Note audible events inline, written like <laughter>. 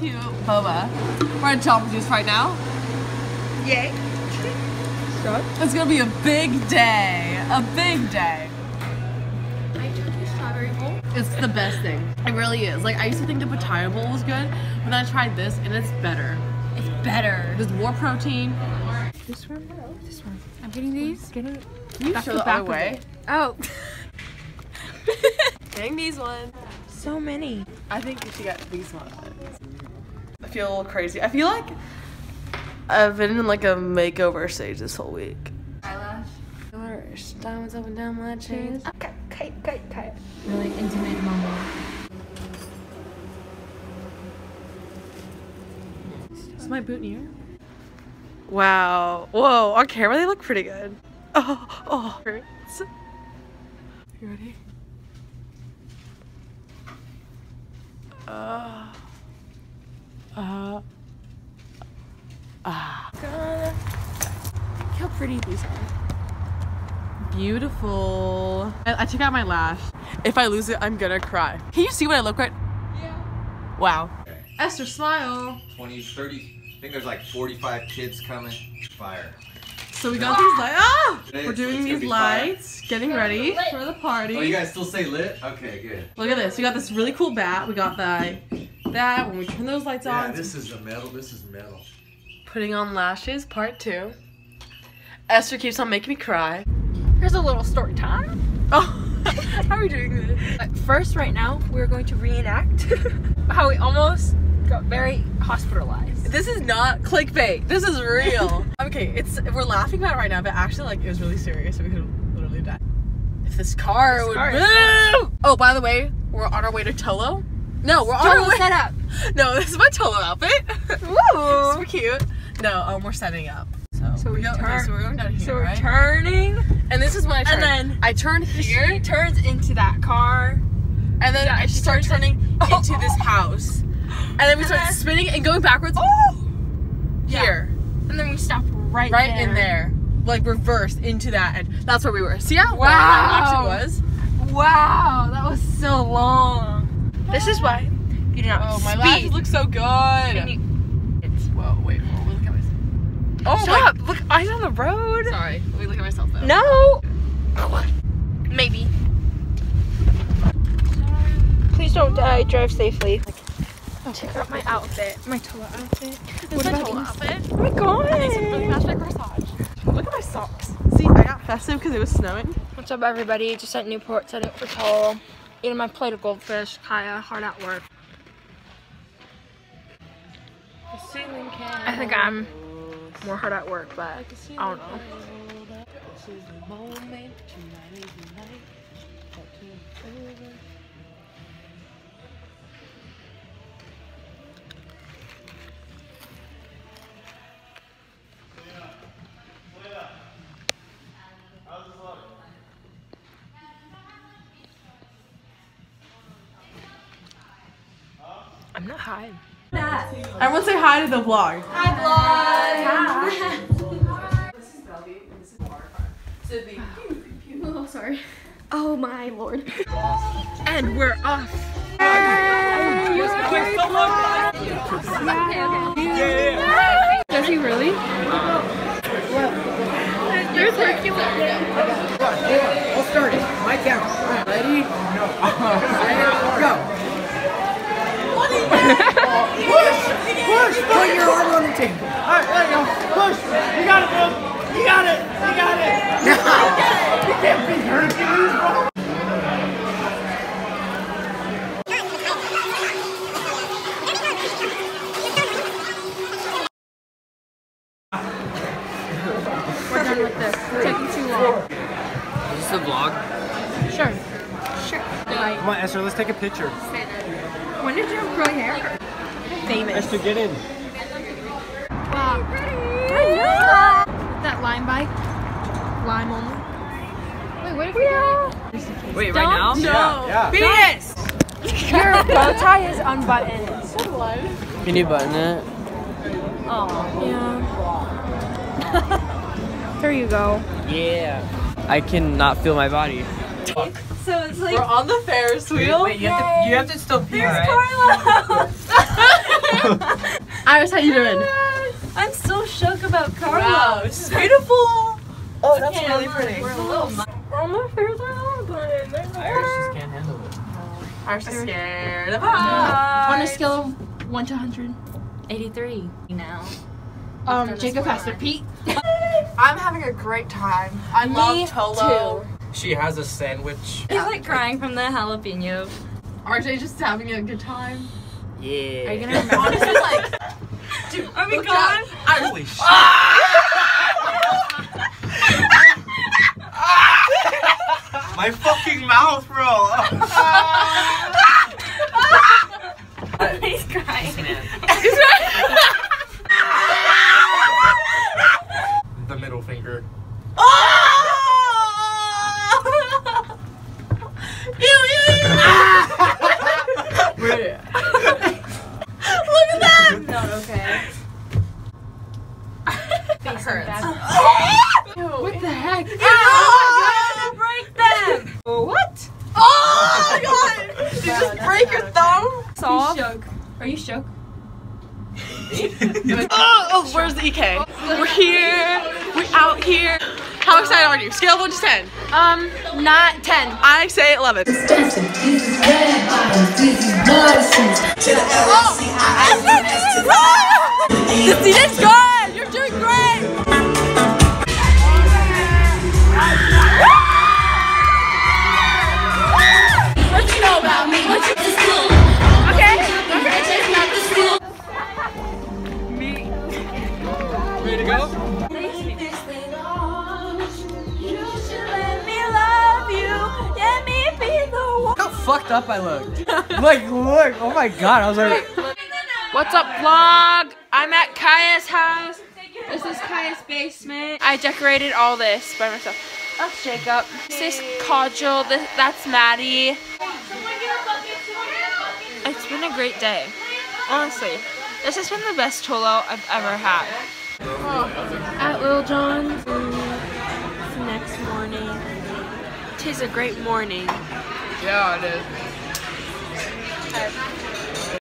cute boba. We're at Jamba Juice right now. Yay. It's gonna be a big day. A big day. I took a strawberry bowl. It's the best thing. It really is. Like I used to think the pitaya bowl was good, but I tried this and it's better. It's better. There's more protein. This one? This one. I'm getting these. Getting You Back throw the the back other way. Oh. <laughs> Getting these ones. So many. I think you should get these ones. I feel crazy. I feel like I've been in like a makeover stage this whole week. Eyelash. Yours, diamonds up and down my chains. Okay, kite, kite, kite. Really intimate moment. Is my boot near? Wow. Whoa, on camera they look pretty good. Oh, oh, hurts. You ready? Uh, uh, ah. How pretty these are. Beautiful. I, I took out my lash. If I lose it, I'm gonna cry. Can you see what I look like? Yeah. Wow. Esther, smile. 20, 30, I think there's like 45 kids coming. Fire. So we got these lights. Ah! We're doing these lights, getting ready for the party. Oh, you guys still say lit? Okay, good. Look at this. We got this really cool bat. We got that. That when we turn those lights Yeah, on. this is a metal. This is metal. Putting on lashes, part two. Esther keeps on making me cry. Here's a little story time. <laughs> Oh, how are we doing this? But first, right now, we're going to reenact <laughs> how we almost very hospitalized. This is not clickbait. This is real. <laughs> okay, it's we're laughing about it right now, but actually, like, it was really serious. We could literally die. If this car This would car move. Oh, by the way, we're on our way to Tolo. No, we're on our way. setup. <laughs> No, this is my Tolo outfit. Woo! <laughs> Super cute. No, um, we're setting up. So, So we go, okay, turn- so we're going down here, So we're right? turning, and this is when I turn. and then I turn here, she turns into that car. and then yeah, I she start turning in- into this house, and then we start spinning and going backwards. Oh, Yeah. here, And then we stop right right there. in there, like reverse into that, and that's where we were. See how long Wow. that actually was? Wow, that was so long. This is why you do not Oh, my lashes look so good. You- It's whoa, wait, whoa, look at myself. Oh Shut up! Look, eyes on the road. sorry. Let me look at myself though. No. Maybe. Please don't die. Drive safely. Check out my outfit. My Tolo outfit. This is my Tolo outfit. Oh my god. I need some really fast my corsage. Look at my socks. See, I got festive because it was snowing. What's up, everybody? Just at Newport, setting up for Toll. Eating my plate of goldfish. Kaya, hard at work. I think I'm more hard at work, but I don't know. I'm not high. Everyone say hi to the vlog. Hi vlog. Oh, sorry. Oh my lord. And we're off. Does he really? There's Hercules. I'll start it. My count. Ready? Go. Push! Push! Put your arm on the table. Alright, there you go. Push! You got it, bro. You got it. You got it. you can't be Hercules, bro. We're done with this. It's taking too long. Is this the vlog? Sure. Sure. Like, Come on, Esther, let's take a picture. when did you have curly hair? Famous. Esther, get in. Wow. I know. That lime bike. Lime only. Wait, what if we go? Wait, right now? No. Yeah. Venus. Your bow tie is unbuttoned. Can you button it? Oh. Yeah. <laughs> there you go. Yeah. I cannot feel my body. So it's like We're on the Ferris wheel. wait you have to, you have to still pee, right? Carla. <laughs> <laughs> Iris, how you doing? I'm so shook about Carlos. Wow, it's beautiful. <laughs> Oh, that's Okay, really I'm pretty. We're a little. Oh, my favorite are but Iris just can't handle it. Iris is scared of On a heights. scale of one to hundred. 83 now. Um, Jacob has to Pete. <laughs> I'm having a great time. I Me love Tolo. She has a sandwich. He's like crying from the jalapeno. RJ just having a good time. Yeah. Are you gonna <laughs> remember? Honestly, like, dude, Are we gone? I, Holy ah! shit. <laughs> My fucking mouth, bro. <laughs> He's crying. the middle finger. Not okay. Face hurts. What the heck? I'm gonna break them. What? Oh my god! Did you just break your thumb? You Soft. shook. Are you shook? <laughs> Oh, oh, where's the EK? We're here. We're out here. How excited are you? Scale of 1 to 10. Um, not ten. I say 11. The seat is to go? Fucked up I look. <laughs> like, look. Oh my god. I was like, What's up, vlog? I'm at Kaya's house. This is Kaya's basement. I decorated all this by myself. That's Jacob. This is Kajal. This, that's Maddie. It's been a great day. Honestly, this has been the best Tolo I've ever had. At Lil John's. It's the next morning. Tis a great morning. Yeah, it is.